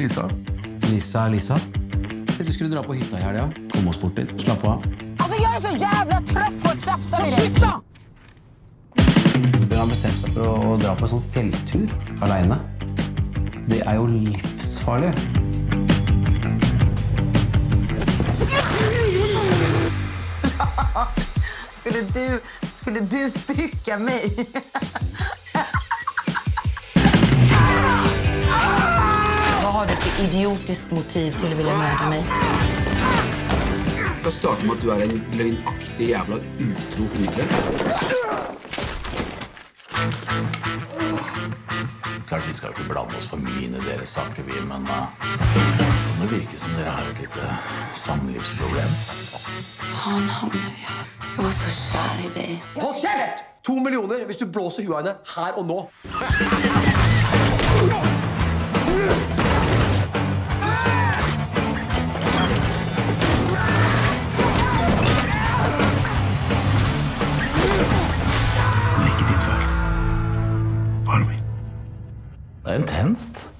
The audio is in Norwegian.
Dette er Lisa. Tenkte du skulle dra på hytta i helga. Kom oss bort dit. Slapp av. Altså, Jeg er så jævla trøtt på å tjafse med da! Hun har bestemt seg for å, å dra på en sånn fjelltur aleine. Det er jo livsfarlig. Skulle du, skulle du stryke mig? Idiotiskt motiv til å ville mörda meg? Det starter med at du er en løgnaktig jævla utro hore. Klart Vi skal jo ikke blande oss for mye inn i deres saker, vi, men uh, det må virke som dere har et lite samlivsproblem. Han havner her. Jeg var så kjær i deg. Hold kjeft! To millioner hvis du blåser huet av henne her og nå. Det intenst.